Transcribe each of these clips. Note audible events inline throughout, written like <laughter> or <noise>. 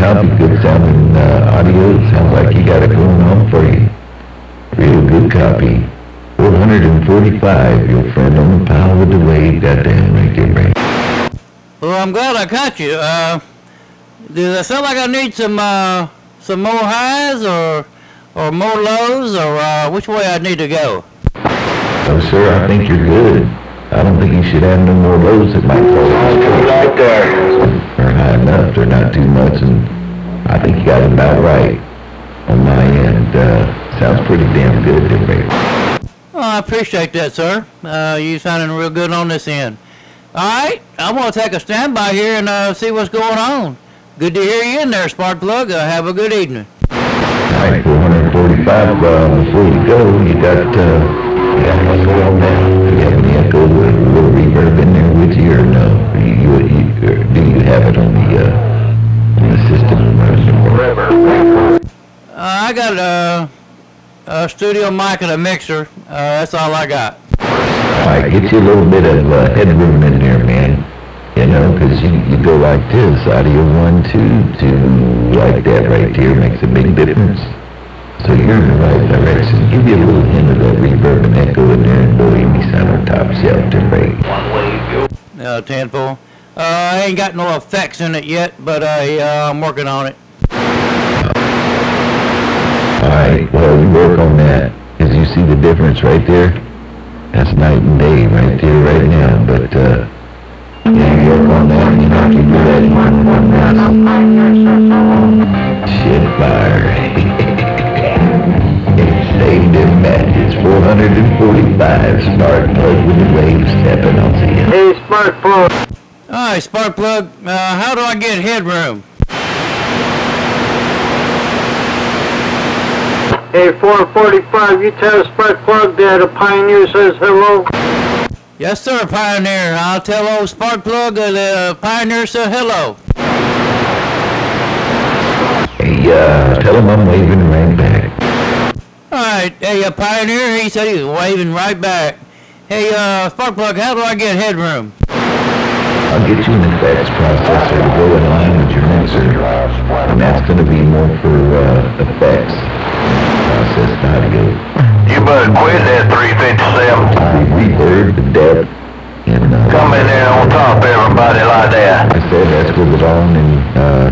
copy, good sounding, uh, audio, It sounds like you got it going on for you. Real good copy. Four hundred and forty-five, your friend on the pile with the wave, goddamn, right there. Well, I'm glad I caught you. Uh, does it sound like I need some uh, some more highs or or more lows or uh, which way I need to go? Oh, sir, I think you're good. I don't think you should have no more lows that might fall. Right there. Enough, they're not too much, and I think you got it about right on my end. Uh, sounds pretty damn good, there, baby. Oh, I appreciate that, sir. Uh, you sounding real good on this end. All right, I'm gonna take a standby here and uh, see what's going on. Good to hear you in there, Sparkplug. Uh, have a good evening. All right, 445, uh, before you go, you got, uh, you got an echo on now. Do you have any echo with a little reverb in there with you, or no? You, you, you- studio mic and a mixer. Uh, that's all I got. All right, get you a little bit of, uh, headroom in there, man. You know, 'cause you, you go like this, audio one, two, two, like that right here makes a big difference. So you're in the right direction. Give you a little hint of that reverb and echo in there, and boy, you sound on top shelf, there, right? Uh, tenfold. Uh, I ain't got no effects in it yet, but I, uh, I'm working on it. All right, well, we work on that. As you see the difference right there? That's night and day right there, right now, but, uh, yeah, you work on that, and you know, you do that, you can work on that. Shit fire. Saved them matches, four hundred and forty-five, spark plug with the wave stepping, I'll see you. Hey, Sparkplug. All right, Sparkplug. Uh, how do I get headroom? Hey, 445, you tell Sparkplug that a pioneer says hello. Yes, sir, Pioneer. I'll tell old Sparkplug uh, a Pioneer said hello. Hey, uh, tell him I'm waving right back. All right, hey, uh, Pioneer, he said he was waving right back. Hey, uh, Sparkplug, how do I get headroom? I'll get you an effects processor to go in line with your mixer, and that's gonna be more for, uh, effects, processed audio. You better quit that 357. The reverb, the depth, and, uh, Come in there on top of everybody like that. I said that's where the long and, uh,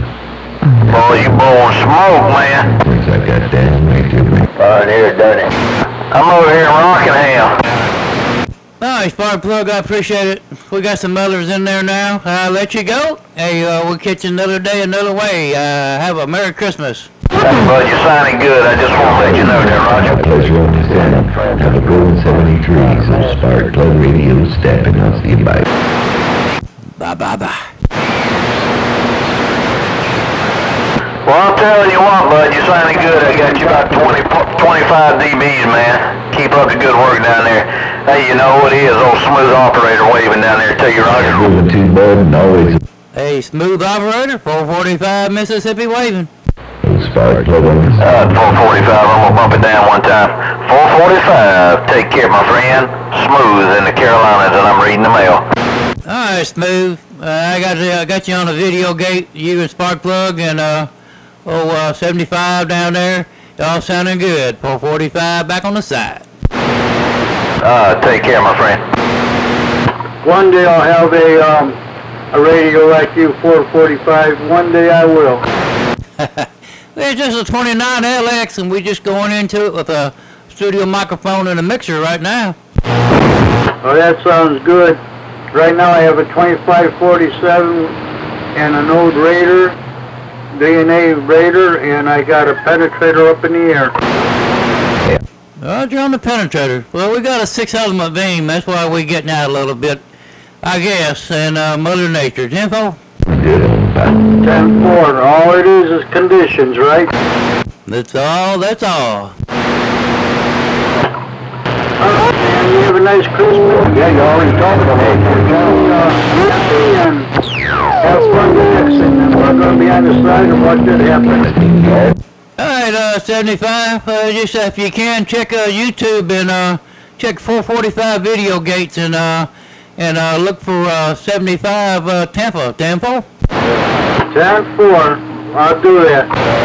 Boy, you blowing smoke, man. things like that down right there, right? Pioneer done it. I'm over here in Rockingham. All right, Sparkplug, I appreciate it. We got some others in there now. I'll let you go. Hey, uh, we'll catch you another day, another way. Uh, have a Merry Christmas. Bud, you're sounding good. I just want to let you know there, My Roger. pleasure on this end. Have a golden seventy-three, so Sparkplug radio stepping, I'll see you bye. Bye, bye, bye. Well, I'm telling you what, Bud, you're sounding good. I got you about 20, 25 dBs, man. Keep up the good work down there. Hey, you know what it is? Old smooth operator waving down there. Tell you, Roger. Moving too, bud, and always Hey, smooth operator, 445 Mississippi waving. A Sparkplug on this. Uh, 445, I'm gonna bump it down one time. 445, take care, my friend. Smooth in the Carolinas, and I'm reading the mail. All right, smooth. Uh, I got I got you on a video gate, you and Sparkplug, and uh, oh, uh, 75 down there. Y'all sounding good. 445 back on the side. Uh, take care, my friend. One day I'll have a, um, a radio like you, 445. One day I will. <laughs> It's just a 29LX, and we're just going into it with a studio microphone and a mixer right now. Oh, that sounds good. Right now I have a 2547 and an old Raider, DNA Raider, and I got a penetrator up in the air. Oh, you're on the penetrator. Well, we got a six element beam. That's why we're getting out a little bit, I guess. And uh, Mother Nature. Info? Good on about 10-4. All it is is conditions, right? That's all. That's all. Oh, man, you have a nice Christmas. Yeah, you already talked about it. And have fun the next thing. And we're going to be on the side of what did happen. All right, uh, 75. Uh, just uh, if you can check uh, YouTube and uh, check 445 video gates and uh, and uh, look for uh, 75 uh, Tampa. Tampa. 10-4. I'll do that.